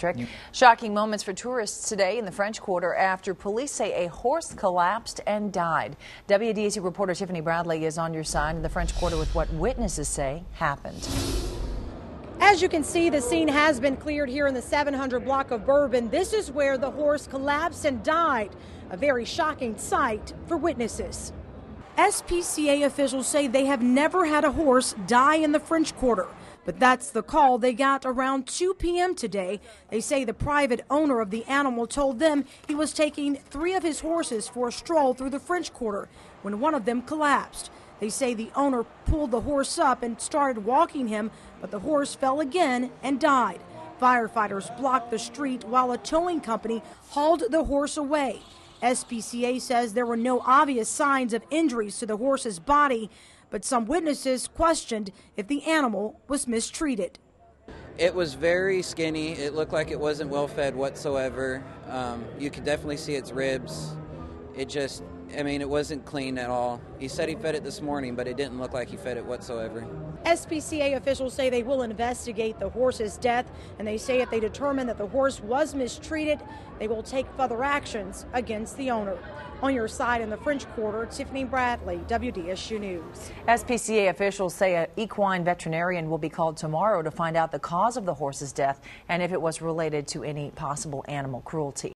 Patrick. Shocking moments for tourists today in the French Quarter after police say a horse collapsed and died. WDSU reporter Tiffany Bradley is on your side in the French Quarter with what witnesses say happened. As you can see, the scene has been cleared here in the 700 block of Bourbon. This is where the horse collapsed and died. A very shocking sight for witnesses. SPCA officials say they have never had a horse die in the French Quarter. But that's the call they got around 2 p.m. today. They say the private owner of the animal told them he was taking three of his horses for a stroll through the French Quarter when one of them collapsed. They say the owner pulled the horse up and started walking him, but the horse fell again and died. Firefighters blocked the street while a towing company hauled the horse away. SPCA says there were no obvious signs of injuries to the horse's body, but some witnesses questioned if the animal was mistreated. It was very skinny. It looked like it wasn't well fed whatsoever. Um, you could definitely see its ribs. It just, I mean, it wasn't clean at all. He said he fed it this morning, but it didn't look like he fed it whatsoever. SPCA officials say they will investigate the horse's death, and they say if they determine that the horse was mistreated, they will take further actions against the owner. On your side in the French Quarter, Tiffany Bradley, WDSU News. SPCA officials say an equine veterinarian will be called tomorrow to find out the cause of the horse's death and if it was related to any possible animal cruelty.